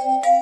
you.